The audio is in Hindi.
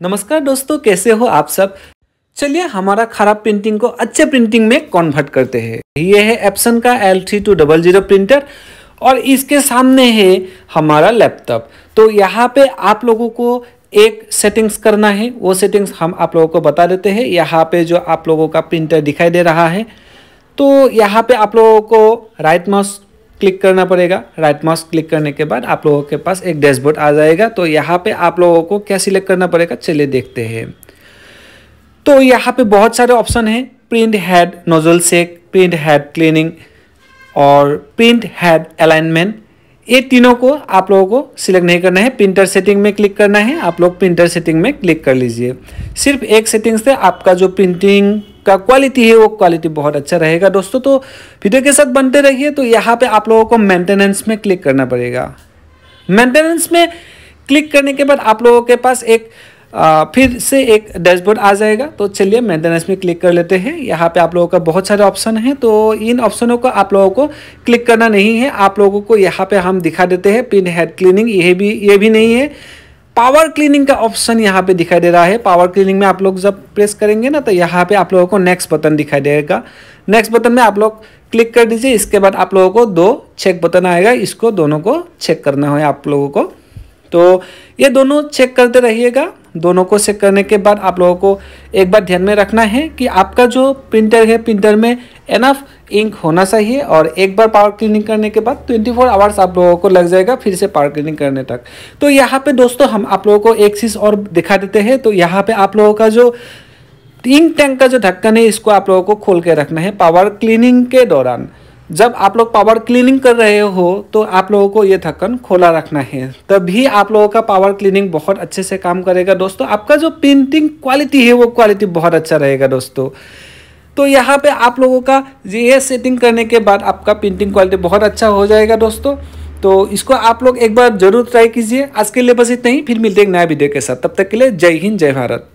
नमस्कार दोस्तों, कैसे हो आप सब? चलिए हमारा खराब प्रिंटिंग को अच्छे प्रिंटिंग में कन्वर्ट करते हैं। ये है एप्सन का L three two double zero printer और इसके सामने है हमारा लैपटॉप तो यहाँ पे आप लोगों को एक सेटिंग्स करना है। वो सेटिंग्स हम आप लोगों को बता देते हैं। यहाँ पे जो आप लोगों का प्रिंटर दिखाई दे रहा है। तो यहाँ पे आप लोगों को राइट माउस क्लिक करना पड़ेगा। राइट माउस क्लिक करने के बाद आप लोगों के पास एक डैशबोर्ड आ जाएगा। तो यहाँ पे आप लोगों को क्या सिलेक्ट करना पड़ेगा? चलिए देखते हैं। तो यहाँ पे बहुत सारे ऑप्शन हैं। Print head nozzle check print head cleaning और प्रिंट हेड अलाइनमेंट ये तीनों को आप लोगों को सिलेक्ट नहीं करना है। प्रिंटर सेटिंग में क्लिक करना है। आप लोग प्रिंटर सेटिंग में क्लिक कर लीजिए। सिर्फ़ एक सेटिंग से आपका जो प्रिंटिंग का क्वालिटी है वो क्वालिटी बहुत अच्छा रहेगा। दोस्तों तो वीडियो के साथ बनते रहिए तो यहाँ पे आप लोगों को मेंटेनेंस में क्लिक करना पड़ेगा। मेंटेनेंस में क्लिक करने के बाद आप लोगों के पास एक आ, फिर से एक डैशबोर्ड आ जाएगा। तो चलिए मेंटेनेंस में क्लिक कर लेते हैं। यहाँ पे आप लोगों का बहुत सारे ऑप्शन हैं तो इन ऑप्शनों को आप लोगों को क्लिक करना नहीं है। आप लोगों को यहाँ पे हम दिखा देते हैं पिन हेड क्लीनिंग ये भी ये भी नहीं है। पावर क्लीनिंग का ऑप्शन यहाँ पे दिखाई दे रहा है। पावर क्लीनिंग में आप लोग जब प्रेस करेंगे ना तो यहाँ पे आप लोगों को नेक्स्ट बटन दिखाई देगा। नेक्स्ट बटन में आप लोग क्लिक कर दीजिए, इसके बाद आप लोगों को दो चेक बटन आएगा। इसको दोनों को चेक करना है आप लोगों को। तो ये दोनों चेक करते रहिएगा। दोनों को चेक करने के बाद आप लोगों को एक बार ध्यान में रखना है कि आपका जो प्रिंटर है प्रिंटर में एनफ इंक होना चाहिए और एक बार पावर क्लीनिंग करने के बाद 24 फोर आवर्स आप लोगों को लग जाएगा फिर से पावर क्लीनिंग करने तक। तो यहाँ पे दोस्तों हम आप लोगों को एक चीज़ और दिखा देते हैं। तो यहाँ पे आप लोगों का जो इंक टैंक का जो ढक्कन है, इसको आप लोगों को खोल के रखना है पावर क्लीनिंग के दौरान। जब आप लोग पावर क्लीनिंग कर रहे हो तो आप लोगों को ये ढक्कन खोला रखना है। तभी आप लोगों का पावर क्लीनिंग बहुत अच्छे से काम करेगा दोस्तों। आपका जो प्रिंटिंग क्वालिटी है, वो क्वालिटी बहुत अच्छा रहेगा दोस्तों। तो यहाँ पे आप लोगों का ये सेटिंग करने के बाद आपका प्रिंटिंग क्वालिटी बहुत अच्छा हो जाएगा दोस्तों। तो इसको आप लोग एक बार ज़रूर ट्राई कीजिए। आज के लिए बस इतना ही। फिर मिलते हैं नया वीडियो के साथ। तब तक के लिए जय हिंद, जय भारत।